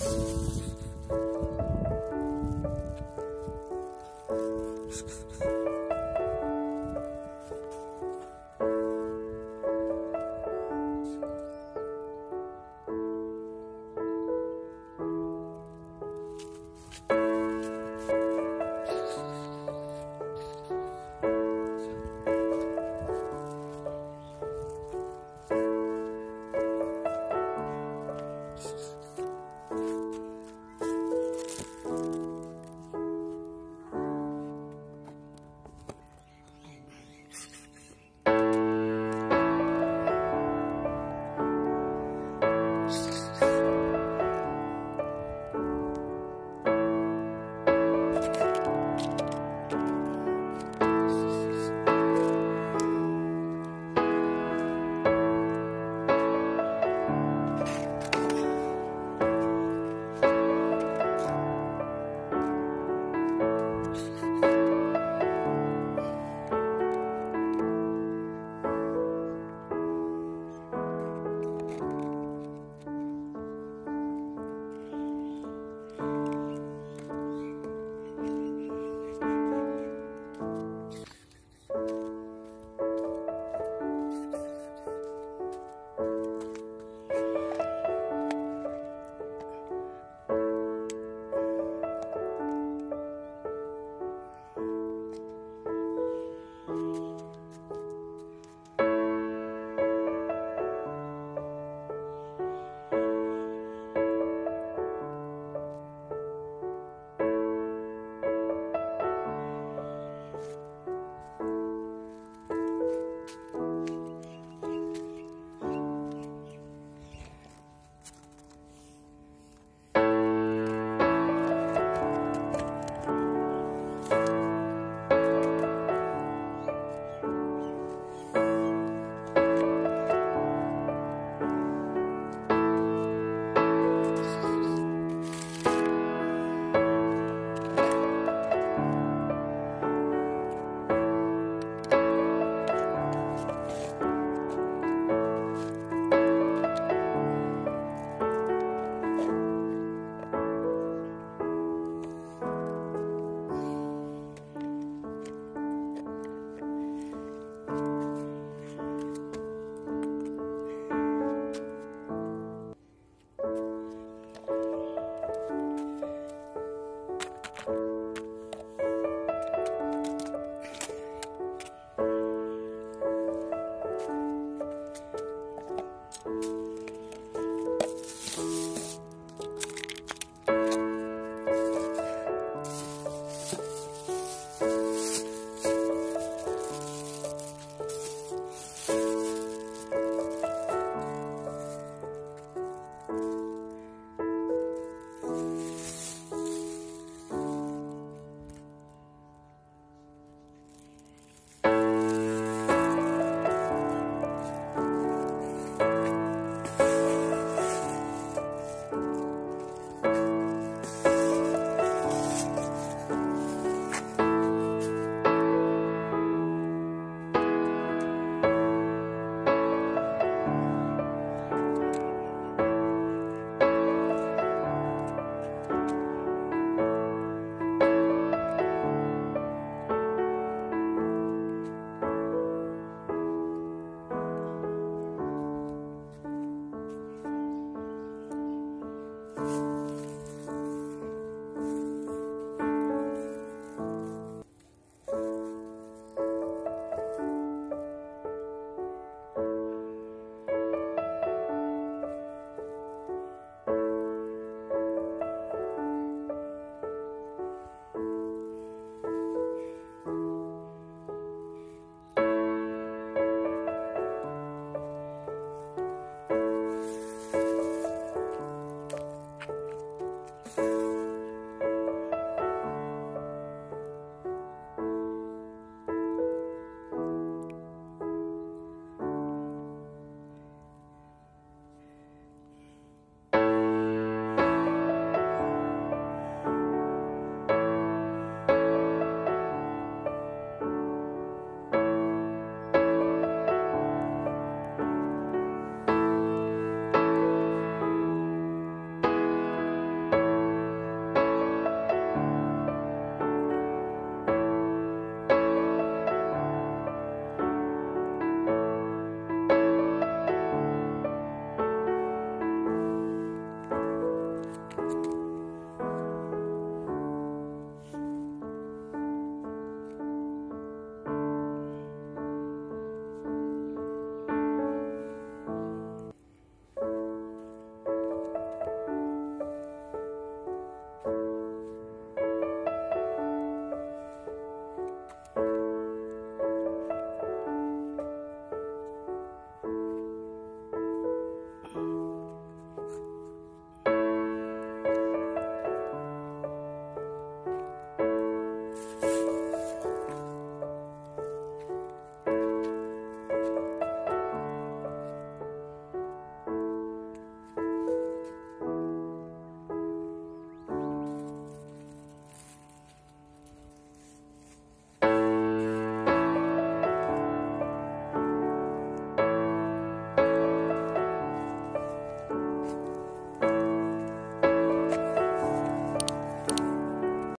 you